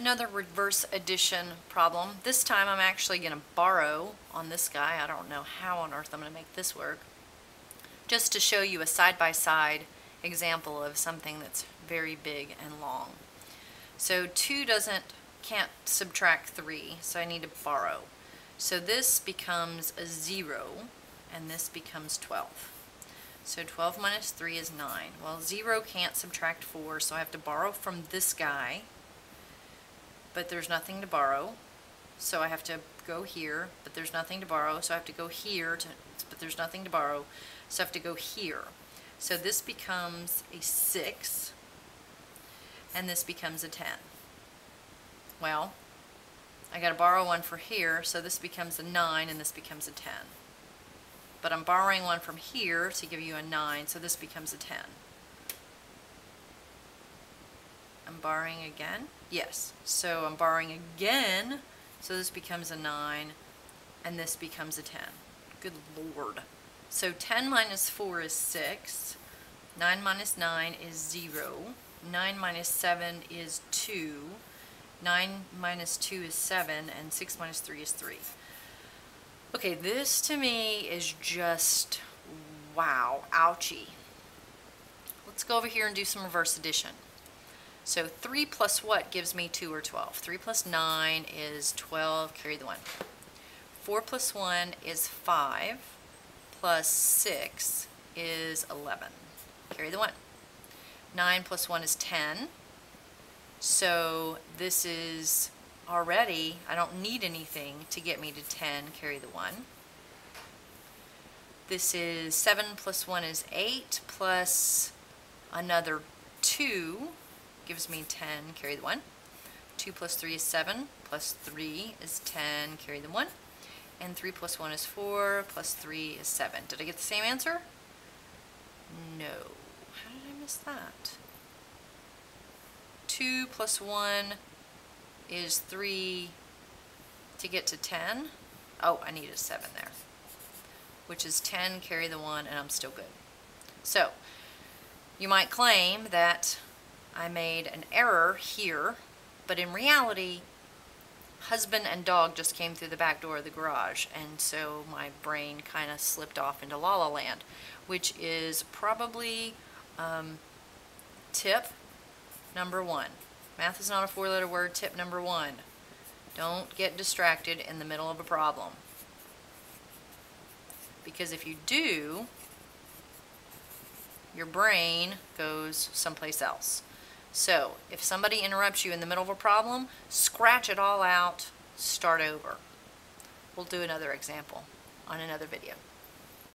Another reverse addition problem. This time I'm actually going to borrow on this guy. I don't know how on earth I'm going to make this work. Just to show you a side-by-side -side example of something that's very big and long. So 2 doesn't, can't subtract 3, so I need to borrow. So this becomes a 0, and this becomes 12. So 12 minus 3 is 9. Well, 0 can't subtract 4, so I have to borrow from this guy but there's nothing to borrow. So I have to go here, but there's nothing to borrow. So I have to go here, to, but there's nothing to borrow. So I have to go here. So this becomes a 6, and this becomes a 10. Well, I got to borrow one for here, so this becomes a 9, and this becomes a 10. But I'm borrowing one from here to give you a 9, so this becomes a 10. I'm borrowing again. Yes, so I'm borrowing again, so this becomes a 9, and this becomes a 10. Good lord. So 10 minus 4 is 6, 9 minus 9 is 0, 9 minus 7 is 2, 9 minus 2 is 7, and 6 minus 3 is 3. Okay, this to me is just, wow, ouchie. Let's go over here and do some reverse addition. So 3 plus what gives me 2 or 12? 3 plus 9 is 12, carry the 1. 4 plus 1 is 5, plus 6 is 11, carry the 1. 9 plus 1 is 10, so this is already, I don't need anything to get me to 10, carry the 1. This is 7 plus 1 is 8, plus another 2, gives me 10, carry the 1. 2 plus 3 is 7, plus 3 is 10, carry the 1. And 3 plus 1 is 4, plus 3 is 7. Did I get the same answer? No. How did I miss that? 2 plus 1 is 3 to get to 10. Oh, I need a 7 there. Which is 10, carry the 1, and I'm still good. So, you might claim that I made an error here, but in reality, husband and dog just came through the back door of the garage, and so my brain kind of slipped off into La La Land, which is probably um, tip number one. Math is not a four-letter word. Tip number one. Don't get distracted in the middle of a problem. Because if you do, your brain goes someplace else. So if somebody interrupts you in the middle of a problem, scratch it all out, start over. We'll do another example on another video.